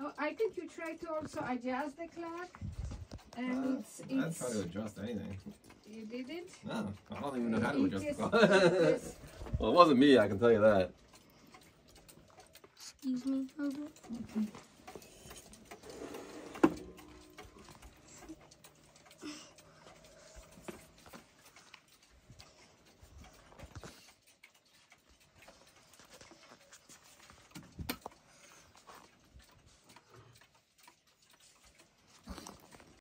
Oh, I think you try to also adjust the clock. And Uh, it's, I it's, try to adjust anything. you didn't? No, I don't even know how to It adjust the clock. it well, it wasn't me, I can tell you that. Excuse me.